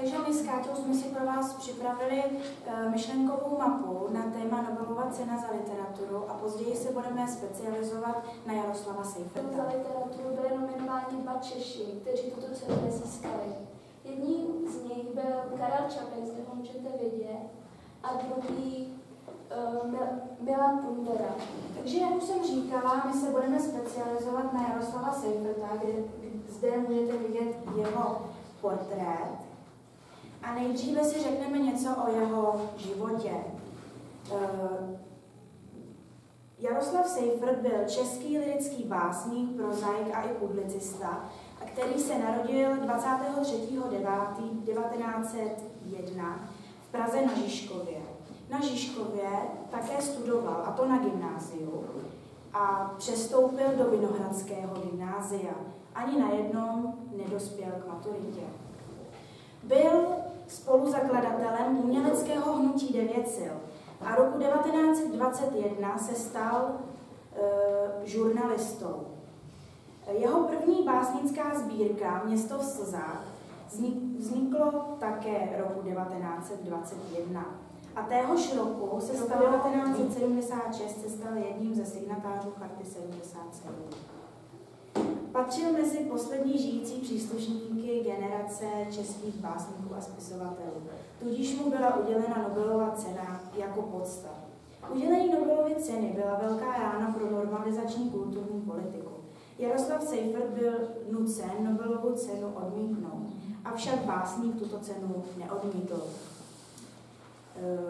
Takže my s Káťou jsme si pro vás připravili uh, myšlenkovou mapu na téma Nobelova cena za literaturu a později se budeme specializovat na Jaroslava Seiferta. Za literaturu byly nominováni dva Češi, kteří tuto cenu nezískali. Jedním z nich byl Karel Čapek, zde ho můžete vidět, a druhý uh, Milan Kundera. Takže, jak už jsem říkala, my se budeme specializovat na Jaroslava Seiferta, kde zde můžete vidět jeho portrét. A nejdříve si řekneme něco o jeho životě. Uh, Jaroslav Seifert byl český lirický básník, prozaik a i publicista, který se narodil 23.9.1901 v Praze na Žižkově. Na Žižkově také studoval, a to na gymnáziu, a přestoupil do Vinohradského gymnázia. Ani na jednom nedospěl k maturitě. Byl spoluzakladatelem uměleckého hnutí Devět sil a roku 1921 se stal e, žurnalistou. Jeho první básnická sbírka Město v slzách vzniklo také roku 1921. A téhož roku se stal 1976 se stal jedním ze signatářů Charty 77. Patřil mezi poslední žijící příslušníky generace českých básníků a spisovatelů. Tudíž mu byla udělena Nobelova cena jako podsta. Udělení Nobelovy ceny byla velká rána pro normalizační kulturní politiku. Jaroslav Seifert byl nucen Nobelovu cenu odmítnout, avšak básník tuto cenu neodmítl.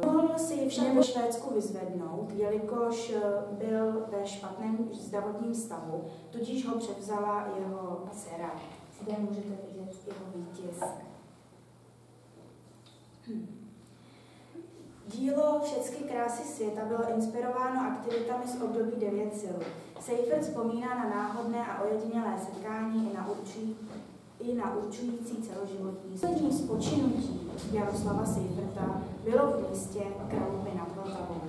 Mohl si ji však ve Švédsku vyzvednout, jelikož eh, byl ve špatném zdravotním stavu, tudíž ho převzala jeho dcera. Zde můžete vidět jeho výtisk. Dílo Všechny krásy světa bylo inspirováno aktivitami z období devět sil. Seifert vzpomíná na náhodné a ojedinělé setkání i na, určují, i na určující celoživotní. Poslední spočinutí Jaroslava Seiferta bylo v městě Kralupy nad Vltavou.